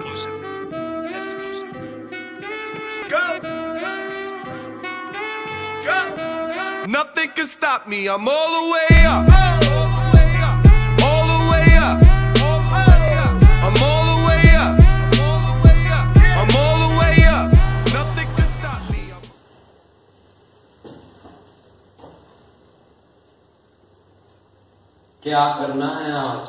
Exclusive. Exclusive. Go! Go! Nothing can stop me. I'm all the way up. All the way up. I'm all the way up. I'm all the way up. Nothing can stop me. I'm क्या करना है आज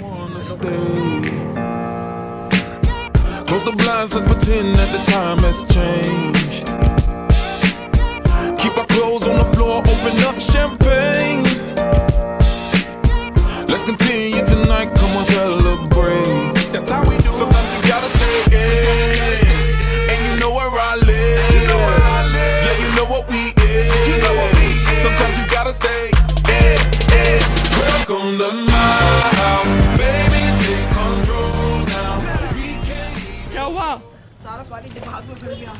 Wanna stay. Close the blinds, let's pretend that the time has changed. सारा पानी दिमाग में भर गया।